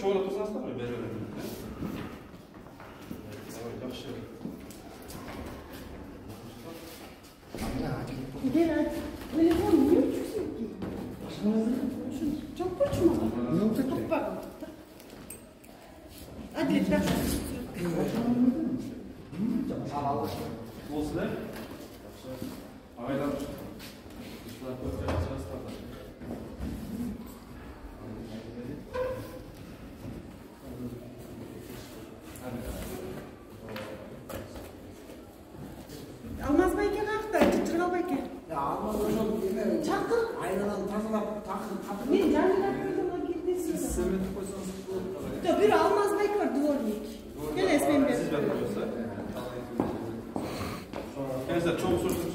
Çoğuna tutsanız da mı? Evet, yakışır. Gel hadi. Telefon niye uçuyorsun ki? Çok uçma. Tut bakalım. Hadi tak. Olsun he? Almaz belki kalk da çıtırga belki. Ya almaz hocam yine. Çakır. Aynadan takılap takıl takıl. Ne canlı takıldım o girdiysin. Siz semeti koysanız bu bir almaz belki var duvarlik. Gel esmen ben. Siz ben koysa. Gençler çok sorsunuz.